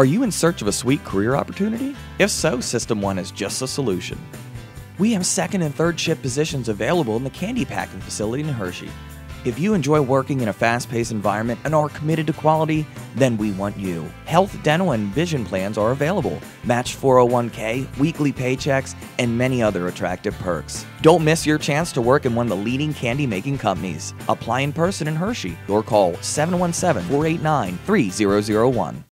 Are you in search of a sweet career opportunity? If so, System 1 is just the solution. We have second and third shift positions available in the candy packing facility in Hershey. If you enjoy working in a fast paced environment and are committed to quality, then we want you. Health, dental, and vision plans are available, Match 401k, weekly paychecks, and many other attractive perks. Don't miss your chance to work in one of the leading candy making companies. Apply in person in Hershey or call 717 489 3001.